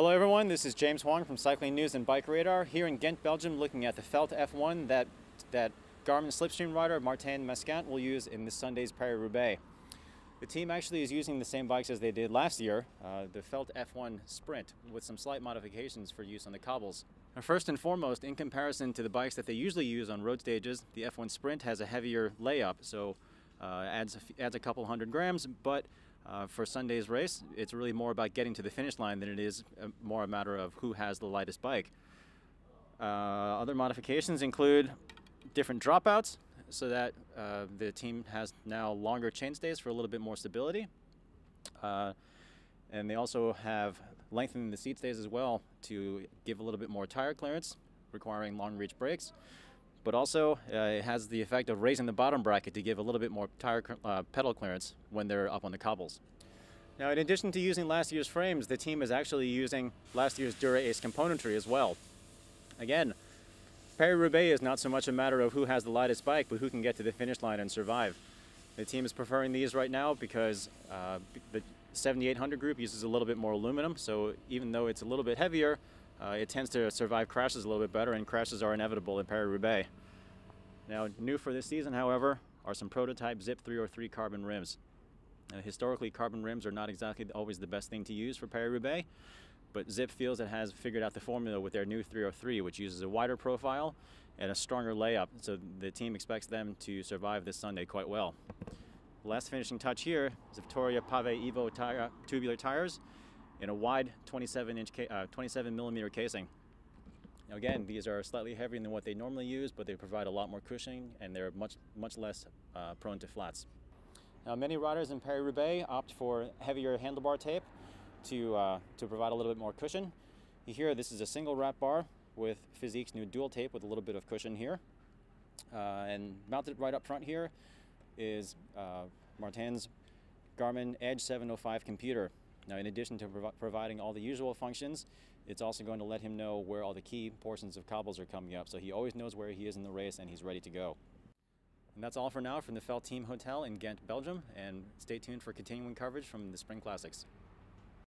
Hello everyone, this is James Huang from Cycling News and Bike Radar here in Ghent, Belgium looking at the Felt F1 that, that Garmin Slipstream rider Martin Maaskant will use in this Sunday's Paris-Roubaix. The team actually is using the same bikes as they did last year, uh, the Felt F1 Sprint, with some slight modifications for use on the cobbles. First and foremost, in comparison to the bikes that they usually use on road stages, the F1 Sprint has a heavier layup, so uh, adds, a, adds a couple hundred grams, but uh, for Sunday's race, it's really more about getting to the finish line than it is uh, more a matter of who has the lightest bike. Uh, other modifications include different dropouts so that uh, the team has now longer chainstays for a little bit more stability. Uh, and they also have lengthening the seat stays as well to give a little bit more tire clearance, requiring long reach brakes but also uh, it has the effect of raising the bottom bracket to give a little bit more tire uh, pedal clearance when they're up on the cobbles. Now in addition to using last year's frames, the team is actually using last year's Dura-Ace componentry as well. Again, Paris-Roubaix is not so much a matter of who has the lightest bike, but who can get to the finish line and survive. The team is preferring these right now because uh, the 7800 group uses a little bit more aluminum, so even though it's a little bit heavier, uh, it tends to survive crashes a little bit better, and crashes are inevitable in Paris-Roubaix. Now, new for this season, however, are some prototype Zipp 303 carbon rims. Historically, carbon rims are not exactly always the best thing to use for Paris-Roubaix, but Zipp feels it has figured out the formula with their new 303, which uses a wider profile and a stronger layup, so the team expects them to survive this Sunday quite well. Last finishing touch here is Vittoria Pavé Evo tire, tubular tires in a wide 27 inch, uh, 27 millimeter casing. Now again, these are slightly heavier than what they normally use, but they provide a lot more cushioning and they're much, much less uh, prone to flats. Now many riders in Paris-Roubaix opt for heavier handlebar tape to, uh, to provide a little bit more cushion. Here, this is a single wrap bar with Fizik's new dual tape with a little bit of cushion here. Uh, and mounted right up front here is uh, Martin's Garmin Edge 705 computer. Now, in addition to prov providing all the usual functions, it's also going to let him know where all the key portions of cobbles are coming up, so he always knows where he is in the race and he's ready to go. And that's all for now from the Felt Team Hotel in Ghent, Belgium, and stay tuned for continuing coverage from the Spring Classics.